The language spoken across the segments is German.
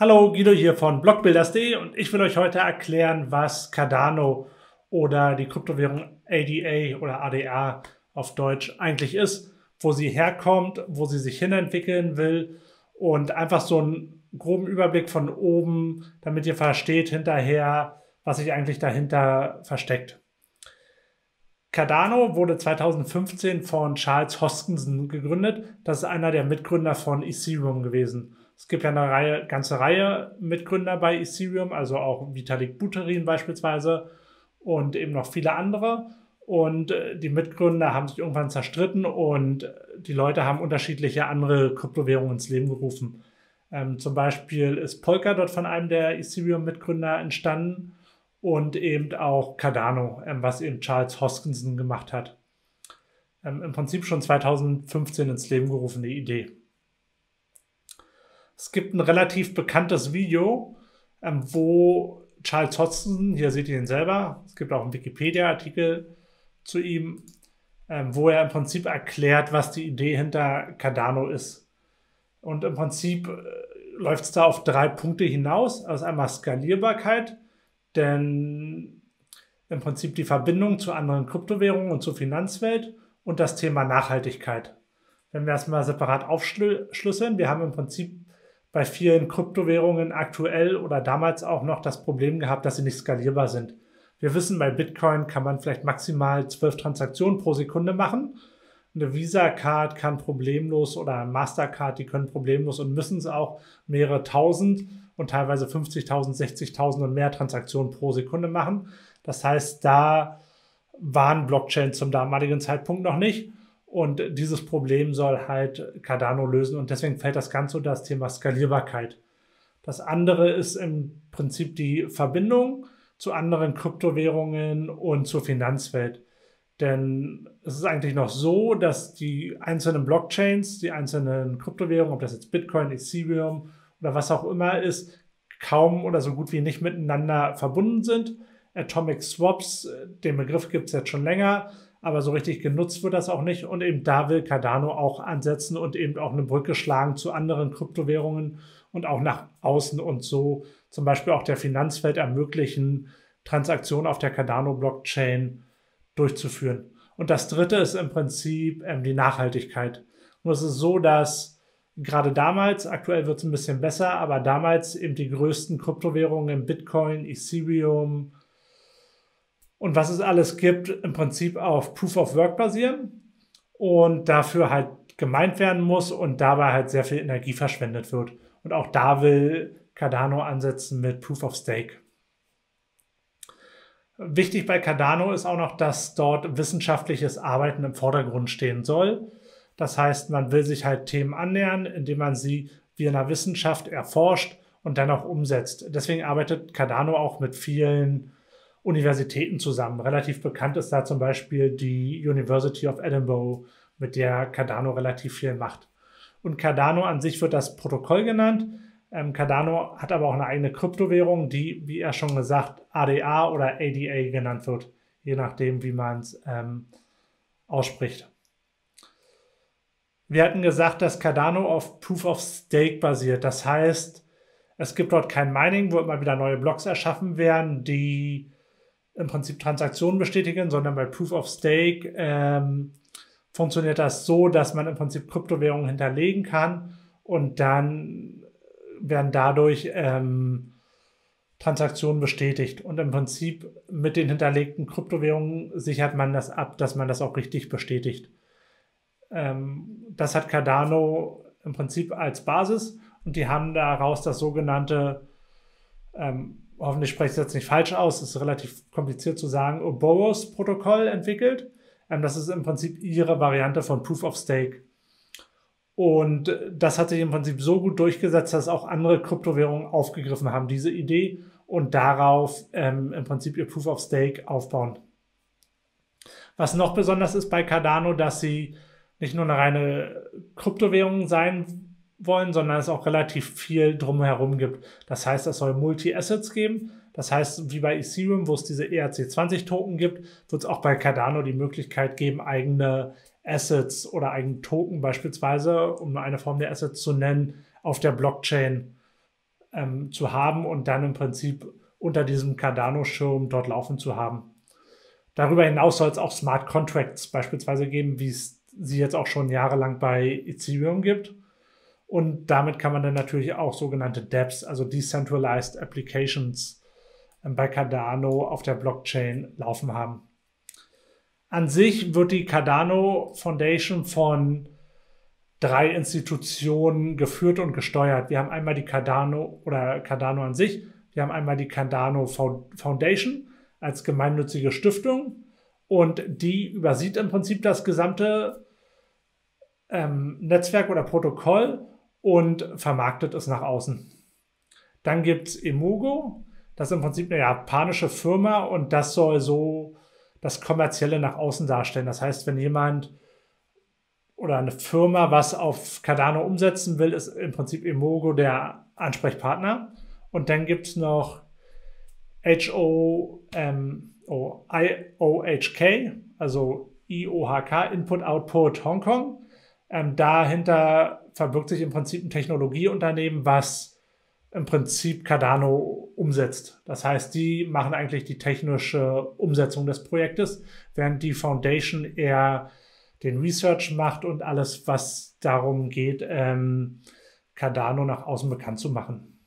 Hallo, Guido hier von Blockbuilders.de und ich will euch heute erklären, was Cardano oder die Kryptowährung ADA oder ADA auf Deutsch eigentlich ist, wo sie herkommt, wo sie sich hinentwickeln will und einfach so einen groben Überblick von oben, damit ihr versteht hinterher, was sich eigentlich dahinter versteckt. Cardano wurde 2015 von Charles Hoskinson gegründet. Das ist einer der Mitgründer von Ethereum gewesen. Es gibt ja eine Reihe, ganze Reihe Mitgründer bei Ethereum, also auch Vitalik Buterin beispielsweise und eben noch viele andere. Und äh, die Mitgründer haben sich irgendwann zerstritten und die Leute haben unterschiedliche andere Kryptowährungen ins Leben gerufen. Ähm, zum Beispiel ist Polkadot von einem der Ethereum-Mitgründer entstanden und eben auch Cardano, ähm, was eben Charles Hoskinson gemacht hat. Ähm, Im Prinzip schon 2015 ins Leben gerufene Idee. Es gibt ein relativ bekanntes Video, ähm, wo Charles Hodgson, hier seht ihr ihn selber, es gibt auch einen Wikipedia-Artikel zu ihm, ähm, wo er im Prinzip erklärt, was die Idee hinter Cardano ist. Und im Prinzip äh, läuft es da auf drei Punkte hinaus. Also einmal Skalierbarkeit, denn im Prinzip die Verbindung zu anderen Kryptowährungen und zur Finanzwelt und das Thema Nachhaltigkeit. Wenn wir erstmal separat aufschlüsseln, wir haben im Prinzip bei vielen Kryptowährungen aktuell oder damals auch noch das Problem gehabt, dass sie nicht skalierbar sind. Wir wissen, bei Bitcoin kann man vielleicht maximal zwölf Transaktionen pro Sekunde machen. Eine Visa-Card kann problemlos oder Mastercard, die können problemlos und müssen es auch mehrere tausend und teilweise 50.000, 60.000 und mehr Transaktionen pro Sekunde machen. Das heißt, da waren Blockchains zum damaligen Zeitpunkt noch nicht. Und dieses Problem soll halt Cardano lösen. Und deswegen fällt das Ganze unter das Thema Skalierbarkeit. Das andere ist im Prinzip die Verbindung zu anderen Kryptowährungen und zur Finanzwelt. Denn es ist eigentlich noch so, dass die einzelnen Blockchains, die einzelnen Kryptowährungen, ob das jetzt Bitcoin, Ethereum oder was auch immer ist, kaum oder so gut wie nicht miteinander verbunden sind. Atomic Swaps, den Begriff gibt es jetzt schon länger, aber so richtig genutzt wird das auch nicht. Und eben da will Cardano auch ansetzen und eben auch eine Brücke schlagen zu anderen Kryptowährungen und auch nach außen und so zum Beispiel auch der Finanzwelt ermöglichen, Transaktionen auf der Cardano-Blockchain durchzuführen. Und das dritte ist im Prinzip ähm, die Nachhaltigkeit. Und es ist so, dass gerade damals, aktuell wird es ein bisschen besser, aber damals eben die größten Kryptowährungen, Bitcoin, Ethereum, und was es alles gibt, im Prinzip auf Proof of Work basieren und dafür halt gemeint werden muss und dabei halt sehr viel Energie verschwendet wird. Und auch da will Cardano ansetzen mit Proof of Stake. Wichtig bei Cardano ist auch noch, dass dort wissenschaftliches Arbeiten im Vordergrund stehen soll. Das heißt, man will sich halt Themen annähern, indem man sie wie in der Wissenschaft erforscht und dann auch umsetzt. Deswegen arbeitet Cardano auch mit vielen Universitäten zusammen. Relativ bekannt ist da zum Beispiel die University of Edinburgh, mit der Cardano relativ viel macht. Und Cardano an sich wird das Protokoll genannt. Ähm, Cardano hat aber auch eine eigene Kryptowährung, die, wie er schon gesagt, ADA oder ADA genannt wird, je nachdem, wie man es ähm, ausspricht. Wir hatten gesagt, dass Cardano auf Proof of Stake basiert. Das heißt, es gibt dort kein Mining, wo immer wieder neue Blocks erschaffen werden, die im Prinzip Transaktionen bestätigen, sondern bei Proof of Stake ähm, funktioniert das so, dass man im Prinzip Kryptowährungen hinterlegen kann und dann werden dadurch ähm, Transaktionen bestätigt. Und im Prinzip mit den hinterlegten Kryptowährungen sichert man das ab, dass man das auch richtig bestätigt. Ähm, das hat Cardano im Prinzip als Basis und die haben daraus das sogenannte ähm, hoffentlich spreche ich es jetzt nicht falsch aus, ist relativ kompliziert zu sagen, Oboros-Protokoll entwickelt. Ähm, das ist im Prinzip ihre Variante von Proof of Stake. Und das hat sich im Prinzip so gut durchgesetzt, dass auch andere Kryptowährungen aufgegriffen haben, diese Idee und darauf ähm, im Prinzip ihr Proof of Stake aufbauen. Was noch besonders ist bei Cardano, dass sie nicht nur eine reine Kryptowährung sein wollen, sondern es auch relativ viel drumherum gibt. Das heißt, es soll Multi-Assets geben. Das heißt, wie bei Ethereum, wo es diese ERC20-Token gibt, wird es auch bei Cardano die Möglichkeit geben, eigene Assets oder eigene Token beispielsweise, um eine Form der Assets zu nennen, auf der Blockchain ähm, zu haben und dann im Prinzip unter diesem Cardano-Schirm dort laufen zu haben. Darüber hinaus soll es auch Smart Contracts beispielsweise geben, wie es sie jetzt auch schon jahrelang bei Ethereum gibt. Und damit kann man dann natürlich auch sogenannte DApps, also Decentralized Applications, ähm, bei Cardano auf der Blockchain laufen haben. An sich wird die Cardano Foundation von drei Institutionen geführt und gesteuert. Wir haben einmal die Cardano oder Cardano an sich, wir haben einmal die Cardano Foundation als gemeinnützige Stiftung und die übersieht im Prinzip das gesamte ähm, Netzwerk oder Protokoll und vermarktet es nach außen. Dann gibt es Emogo, das ist im Prinzip eine japanische Firma und das soll so das Kommerzielle nach außen darstellen. Das heißt, wenn jemand oder eine Firma was auf Cardano umsetzen will, ist im Prinzip Emogo der Ansprechpartner. Und dann gibt es noch HO, ähm, oh, IOHK, also IOHK, Input Output Hongkong. Ähm, dahinter verbirgt sich im Prinzip ein Technologieunternehmen, was im Prinzip Cardano umsetzt. Das heißt, die machen eigentlich die technische Umsetzung des Projektes, während die Foundation eher den Research macht und alles, was darum geht, ähm, Cardano nach außen bekannt zu machen.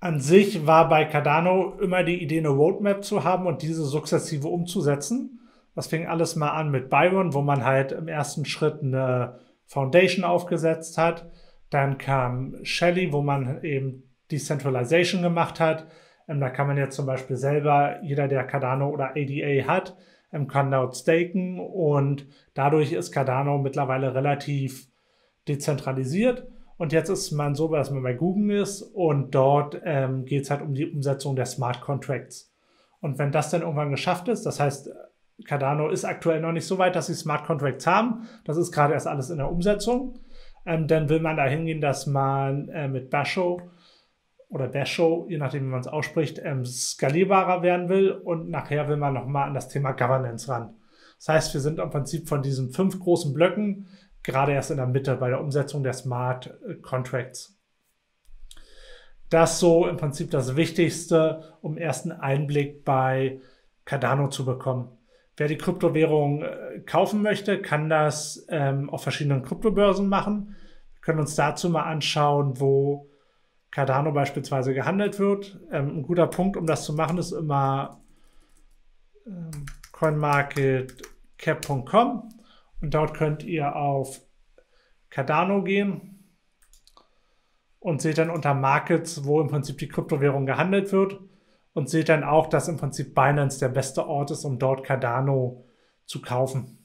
An sich war bei Cardano immer die Idee, eine Roadmap zu haben und diese sukzessive umzusetzen. Das fing alles mal an mit Byron, wo man halt im ersten Schritt eine Foundation aufgesetzt hat. Dann kam Shelly, wo man eben Decentralization gemacht hat. Ähm, da kann man jetzt zum Beispiel selber, jeder, der Cardano oder ADA hat, kann dort staken und dadurch ist Cardano mittlerweile relativ dezentralisiert. Und jetzt ist man so, dass man bei Google ist und dort ähm, geht es halt um die Umsetzung der Smart Contracts. Und wenn das dann irgendwann geschafft ist, das heißt, Cardano ist aktuell noch nicht so weit, dass sie Smart Contracts haben, das ist gerade erst alles in der Umsetzung, ähm, dann will man da hingehen, dass man äh, mit Basho oder Basho, je nachdem, wie man es ausspricht, ähm, skalierbarer werden will und nachher will man nochmal an das Thema Governance ran. Das heißt, wir sind im Prinzip von diesen fünf großen Blöcken gerade erst in der Mitte bei der Umsetzung der Smart äh, Contracts. Das so im Prinzip das Wichtigste, um ersten Einblick bei Cardano zu bekommen. Wer die Kryptowährung äh, kaufen möchte, kann das ähm, auf verschiedenen Kryptobörsen machen. Wir können uns dazu mal anschauen, wo Cardano beispielsweise gehandelt wird. Ähm, ein guter Punkt, um das zu machen, ist immer ähm, coinmarketcap.com und dort könnt ihr auf Cardano gehen und seht dann unter Markets, wo im Prinzip die Kryptowährung gehandelt wird und seht dann auch, dass im Prinzip Binance der beste Ort ist, um dort Cardano zu kaufen.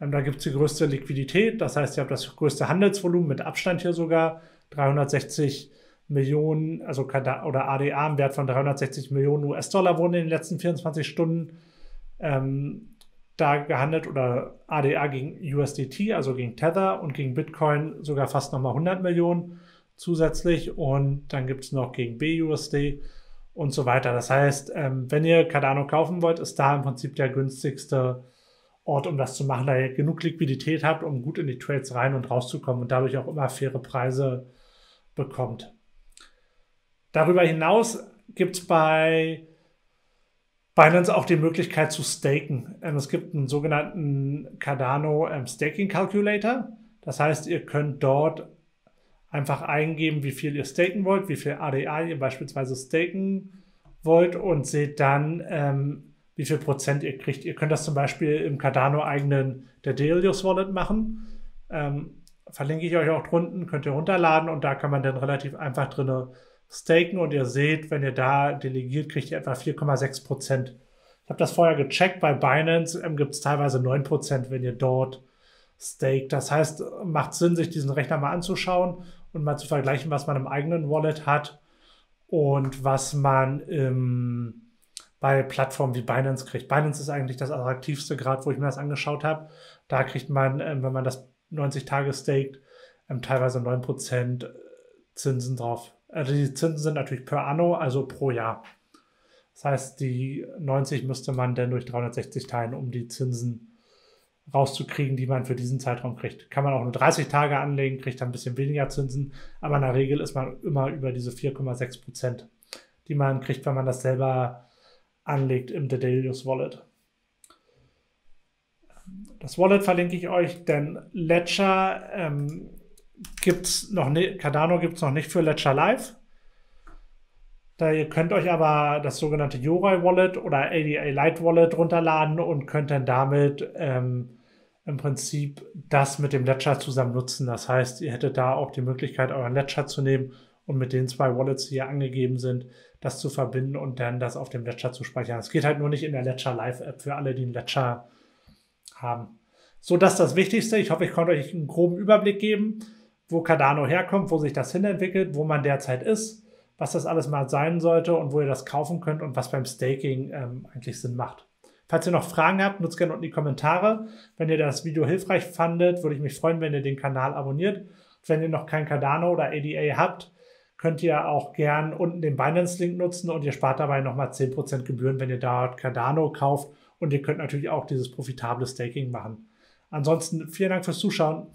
Ähm, da gibt es die größte Liquidität, das heißt, ihr habt das größte Handelsvolumen mit Abstand hier sogar 360 Millionen, also Cardano, oder ADA im Wert von 360 Millionen US-Dollar wurden in den letzten 24 Stunden ähm, da gehandelt oder ADA gegen USDT, also gegen Tether und gegen Bitcoin sogar fast nochmal 100 Millionen zusätzlich und dann gibt es noch gegen BUSD und so weiter. Das heißt, ähm, wenn ihr Cardano kaufen wollt, ist da im Prinzip der günstigste Ort, um das zu machen, da ihr genug Liquidität habt, um gut in die Trades rein und rauszukommen und dadurch auch immer faire Preise bekommt. Darüber hinaus gibt es bei Binance auch die Möglichkeit zu staken. Ähm, es gibt einen sogenannten Cardano ähm, Staking Calculator. Das heißt, ihr könnt dort einfach eingeben, wie viel ihr staken wollt, wie viel ADA ihr beispielsweise staken wollt und seht dann, ähm, wie viel Prozent ihr kriegt. Ihr könnt das zum Beispiel im Cardano eigenen der Delius Wallet machen. Ähm, verlinke ich euch auch drunten, könnt ihr runterladen und da kann man dann relativ einfach drinne staken und ihr seht, wenn ihr da delegiert, kriegt ihr etwa 4,6 Prozent. Ich habe das vorher gecheckt, bei Binance ähm, gibt es teilweise 9 Prozent, wenn ihr dort staked. Das heißt, macht Sinn, sich diesen Rechner mal anzuschauen und mal zu vergleichen, was man im eigenen Wallet hat und was man im, bei Plattformen wie Binance kriegt. Binance ist eigentlich das attraktivste gerade, wo ich mir das angeschaut habe. Da kriegt man, ähm, wenn man das 90 Tage staked, ähm, teilweise 9% Zinsen drauf. Also die Zinsen sind natürlich per anno, also pro Jahr. Das heißt, die 90 müsste man dann durch 360 teilen, um die Zinsen rauszukriegen, die man für diesen Zeitraum kriegt. Kann man auch nur 30 Tage anlegen, kriegt dann ein bisschen weniger Zinsen, aber in der Regel ist man immer über diese 4,6 Prozent, die man kriegt, wenn man das selber anlegt im Dedelius Wallet. Das Wallet verlinke ich euch, denn Ledger ähm, gibt es noch nicht, Cardano gibt es noch nicht für Ledger Live. Da ihr könnt euch aber das sogenannte Yoroi Wallet oder ADA Lite Wallet runterladen und könnt dann damit ähm, im Prinzip das mit dem Ledger zusammen nutzen. Das heißt, ihr hättet da auch die Möglichkeit, euren Ledger zu nehmen und mit den zwei Wallets, die hier angegeben sind, das zu verbinden und dann das auf dem Ledger zu speichern. Es geht halt nur nicht in der Ledger Live App für alle, die einen Ledger haben. So, das ist das Wichtigste. Ich hoffe, ich konnte euch einen groben Überblick geben, wo Cardano herkommt, wo sich das hinentwickelt, wo man derzeit ist was das alles mal sein sollte und wo ihr das kaufen könnt und was beim Staking ähm, eigentlich Sinn macht. Falls ihr noch Fragen habt, nutzt gerne unten die Kommentare. Wenn ihr das Video hilfreich fandet, würde ich mich freuen, wenn ihr den Kanal abonniert. Wenn ihr noch kein Cardano oder ADA habt, könnt ihr auch gern unten den Binance-Link nutzen und ihr spart dabei nochmal 10% Gebühren, wenn ihr dort Cardano kauft. Und ihr könnt natürlich auch dieses profitable Staking machen. Ansonsten vielen Dank fürs Zuschauen.